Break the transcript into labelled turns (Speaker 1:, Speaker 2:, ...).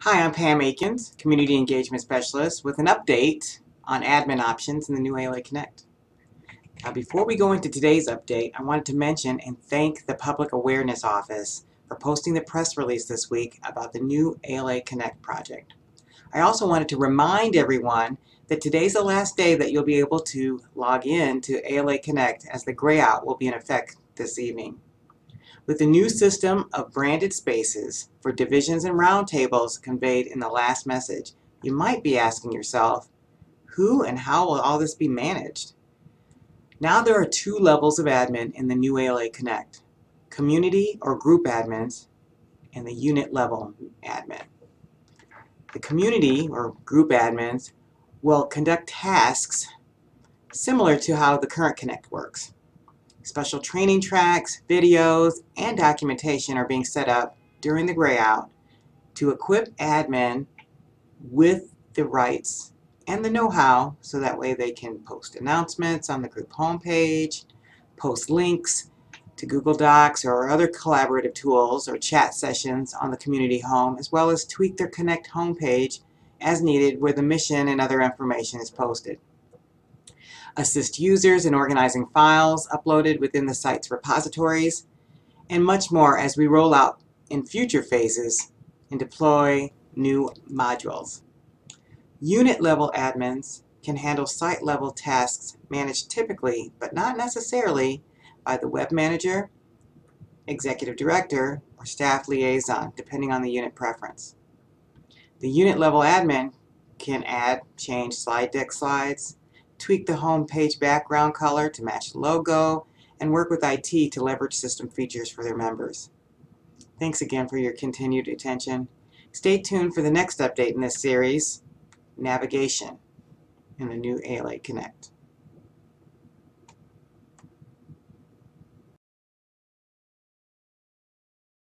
Speaker 1: Hi, I'm Pam Akins, Community Engagement Specialist, with an update on admin options in the new ALA Connect. Now, before we go into today's update, I wanted to mention and thank the Public Awareness Office for posting the press release this week about the new ALA Connect project. I also wanted to remind everyone that today's the last day that you'll be able to log in to ALA Connect as the grayout will be in effect this evening. With the new system of branded spaces for divisions and roundtables conveyed in the last message, you might be asking yourself, who and how will all this be managed? Now there are two levels of admin in the new ALA Connect, community or group admins and the unit level admin. The community or group admins will conduct tasks similar to how the current Connect works. Special training tracks, videos, and documentation are being set up during the grayout to equip admin with the rights and the know-how so that way they can post announcements on the group homepage, post links to Google Docs or other collaborative tools or chat sessions on the community home, as well as tweak their Connect homepage as needed where the mission and other information is posted assist users in organizing files uploaded within the site's repositories, and much more as we roll out in future phases and deploy new modules. Unit level admins can handle site level tasks managed typically, but not necessarily, by the web manager, executive director, or staff liaison, depending on the unit preference. The unit level admin can add, change slide deck slides, tweak the home page background color to match the logo, and work with IT to leverage system features for their members. Thanks again for your continued attention. Stay tuned for the next update in this series, Navigation in the new ALA Connect.